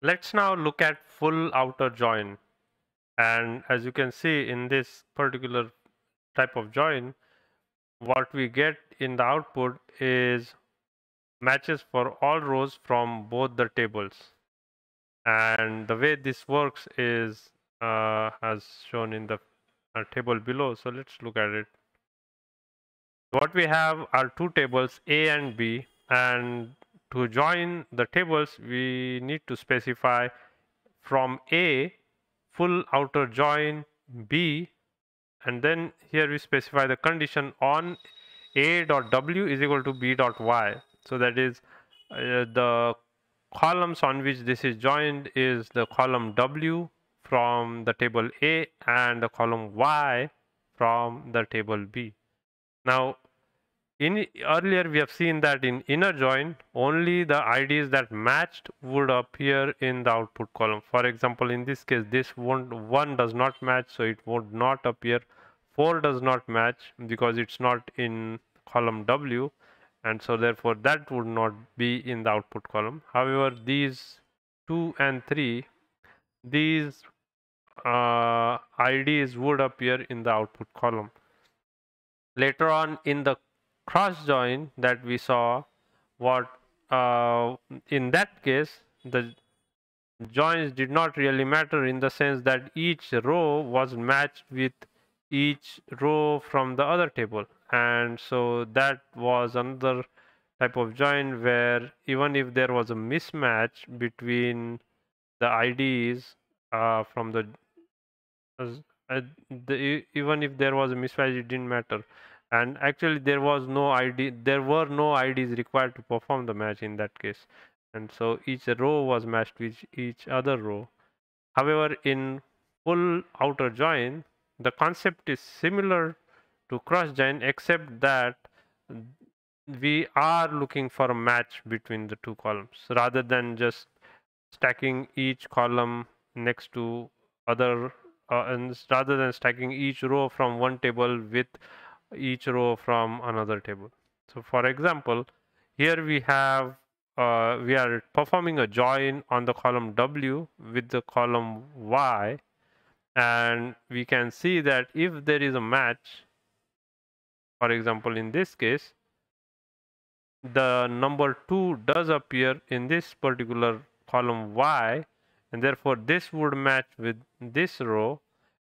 Let's now look at full outer join. And as you can see in this particular type of join, what we get in the output is matches for all rows from both the tables. And the way this works is uh, as shown in the uh, table below. So let's look at it. What we have are two tables A and B and to join the tables we need to specify from A full outer join B and then here we specify the condition on A dot W is equal to B dot Y. So that is uh, the columns on which this is joined is the column W from the table A and the column Y from the table B. Now in earlier we have seen that in inner join only the IDs that matched would appear in the output column. For example, in this case this one, one does not match so it would not appear. 4 does not match because it's not in column W and so therefore that would not be in the output column. However, these 2 and 3 these uh, IDs would appear in the output column. Later on in the cross join that we saw what uh, in that case the joins did not really matter in the sense that each row was matched with each row from the other table. And so that was another type of join where even if there was a mismatch between the IDs uh, from the, uh, the even if there was a mismatch it didn't matter and actually there was no id there were no ids required to perform the match in that case. And so each row was matched with each other row. However in full outer join the concept is similar to cross join except that we are looking for a match between the two columns rather than just stacking each column next to other uh, and rather than stacking each row from one table with each row from another table. So for example, here we have uh, we are performing a join on the column W with the column Y and we can see that if there is a match for example in this case the number 2 does appear in this particular column Y and therefore this would match with this row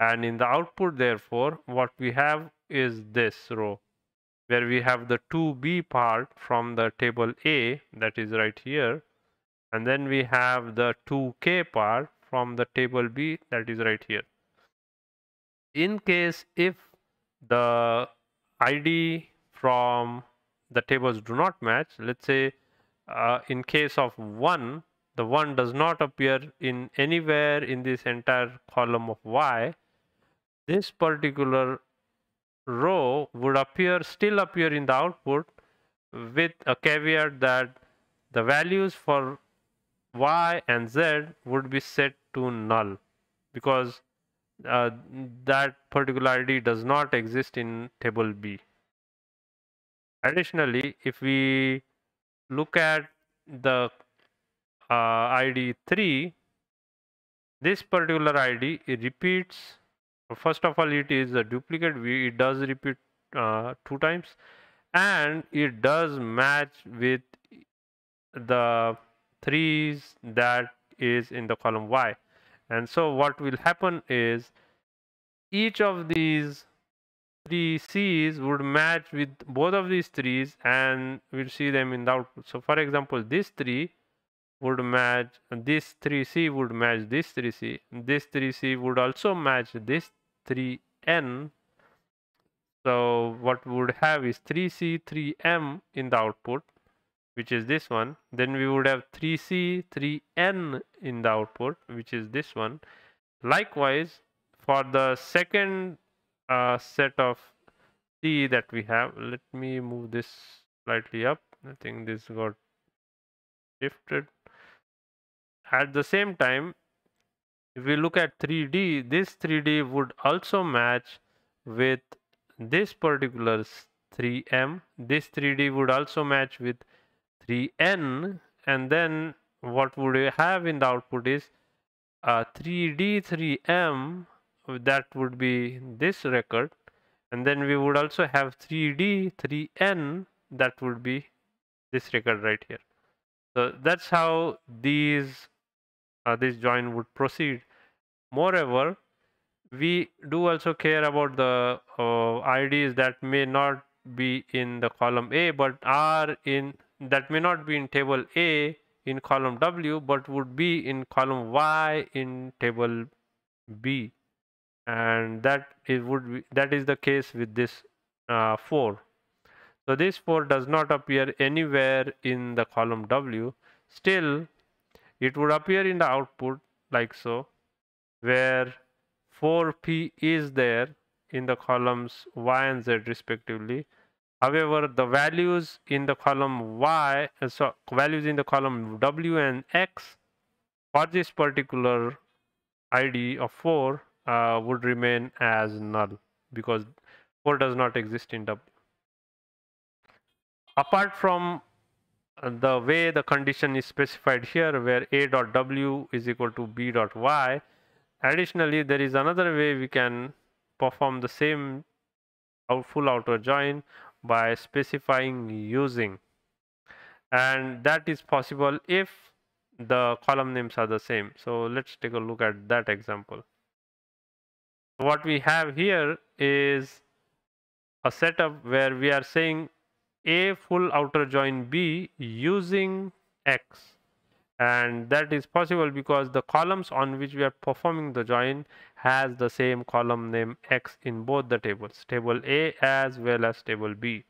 and in the output therefore what we have is this row where we have the 2b part from the table A that is right here and then we have the 2k part from the table B that is right here. In case if the ID from the tables do not match, let's say uh, in case of 1, the 1 does not appear in anywhere in this entire column of Y, this particular row would appear still appear in the output with a caveat that the values for y and z would be set to null because uh, that particular ID does not exist in table B. Additionally, if we look at the uh, ID 3, this particular ID repeats first of all it is a duplicate. It does repeat uh, two times and it does match with the threes that is in the column y. And so what will happen is each of these three c's would match with both of these threes and we'll see them in the output. So for example this three would match this 3c would match this 3c this 3c would also match this 3n so what we would have is 3c 3m in the output which is this one. Then we would have 3c 3n in the output which is this one. Likewise for the second uh, set of c that we have let me move this slightly up. I think this got shifted. At the same time, if we look at 3D, this 3D would also match with this particular 3M. This 3D would also match with 3N. And then what would have in the output is uh, 3D 3M that would be this record and then we would also have 3D 3N that would be this record right here. So that's how these uh, this join would proceed. Moreover, we do also care about the uh, IDs that may not be in the column A but are in that may not be in table A in column W but would be in column Y in table B. And that it would be, that is the case with this uh, 4 so this 4 does not appear anywhere in the column W. Still it would appear in the output like so where 4p is there in the columns y and z respectively. However the values in the column y uh, so values in the column w and x for this particular id of 4 uh, would remain as null because 4 does not exist in w. Apart from the way the condition is specified here where a dot w is equal to b dot y additionally there is another way we can perform the same full outer join by specifying using. And that is possible if the column names are the same. So let's take a look at that example. What we have here is a setup where we are saying a full outer join B using X. And that is possible because the columns on which we are performing the join has the same column name X in both the tables table A as well as table B.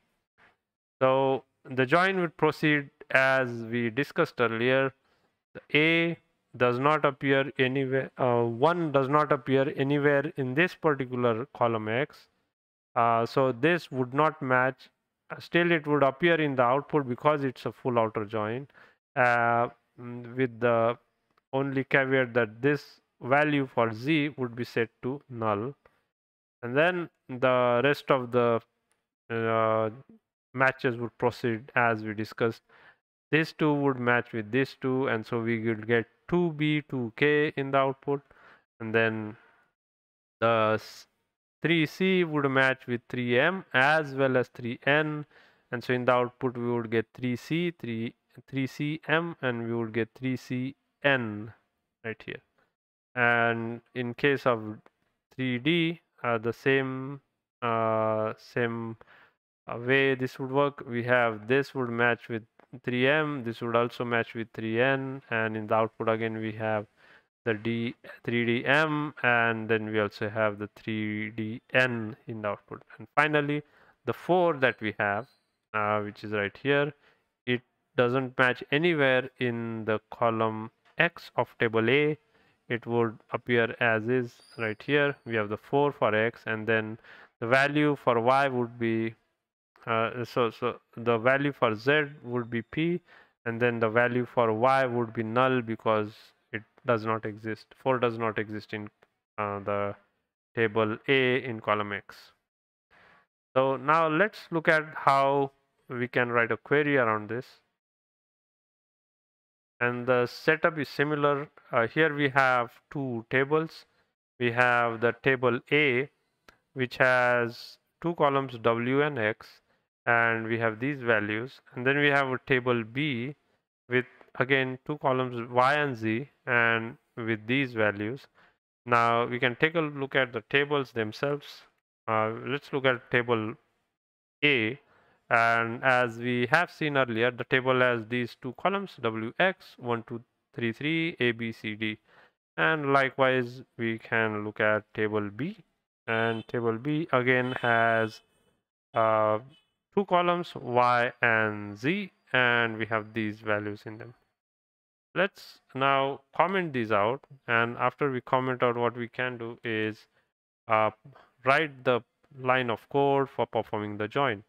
So the join would proceed as we discussed earlier. A does not appear anywhere uh, 1 does not appear anywhere in this particular column X. Uh, so this would not match still it would appear in the output because it's a full outer join uh, mm, with the only caveat that this value for z would be set to null. And then the rest of the uh, matches would proceed as we discussed. This two would match with this two and so we would get 2b 2k in the output. And then the 3C would match with 3M as well as 3N and so in the output we would get 3C, 3, 3CM and we would get 3CN right here. And in case of 3D, uh, the same uh, same uh, way this would work. We have this would match with 3M, this would also match with 3N and in the output again we have the D 3DM and then we also have the 3DN in the output. And finally the 4 that we have uh, which is right here it doesn't match anywhere in the column X of table A. It would appear as is right here. We have the 4 for X and then the value for Y would be uh, so so the value for Z would be P and then the value for Y would be null because does not exist. 4 does not exist in uh, the table A in column X. So now let's look at how we can write a query around this. And the setup is similar. Uh, here we have two tables. We have the table A which has two columns W and X and we have these values. And then we have a table B with again two columns y and z and with these values. Now we can take a look at the tables themselves. Uh, let's look at table a. And as we have seen earlier the table has these two columns wx 1 2 3 3 a b c d. And likewise we can look at table b. And table b again has uh, two columns y and z. And we have these values in them let's now comment these out and after we comment out what we can do is uh, write the line of code for performing the join.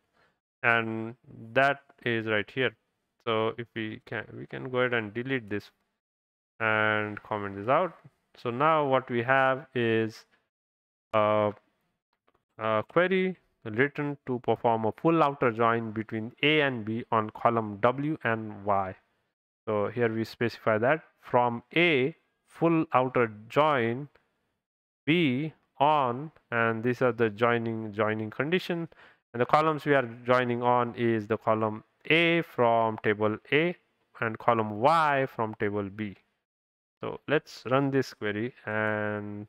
And that is right here. So if we can we can go ahead and delete this and comment this out. So now what we have is a, a query written to perform a full outer join between a and b on column w and y So here we specify that from A full outer join B on and these are the joining joining condition. And the columns we are joining on is the column A from table A and column Y from table B. So let's run this query. And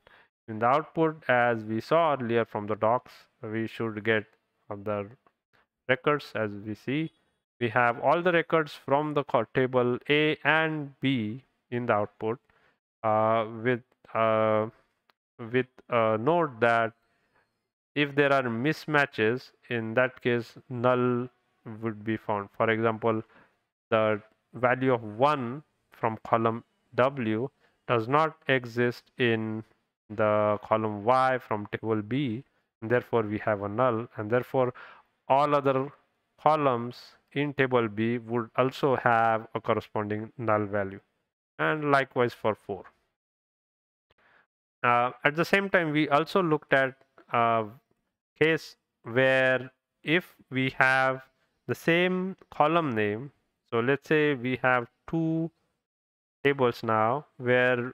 in the output as we saw earlier from the docs we should get the records as we see we have all the records from the table A and B in the output uh, with uh, with a note that if there are mismatches in that case null would be found. For example the value of 1 from column W does not exist in the column Y from table B. Therefore we have a null and therefore all other columns in table B would also have a corresponding null value and likewise for 4. Uh, at the same time, we also looked at a case where if we have the same column name, so let's say we have two tables now where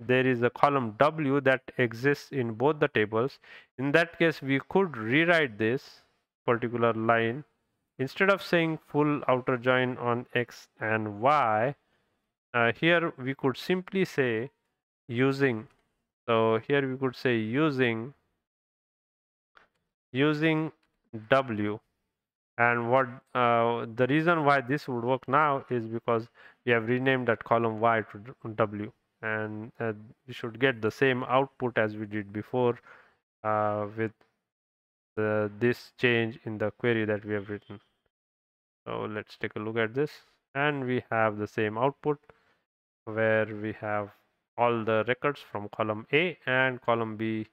there is a column W that exists in both the tables. In that case, we could rewrite this particular line. Instead of saying full outer join on X and Y, uh, here we could simply say using so here we could say using using w. And what uh, the reason why this would work now is because we have renamed that column y to w. And uh, we should get the same output as we did before uh, with the, this change in the query that we have written so let's take a look at this and we have the same output where we have all the records from column A and column B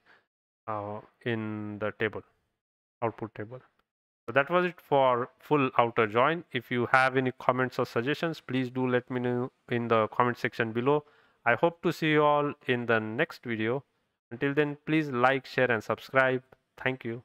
uh, in the table, output table. So that was it for full outer join. If you have any comments or suggestions, please do let me know in the comment section below. I hope to see you all in the next video. Until then, please like, share and subscribe. Thank you.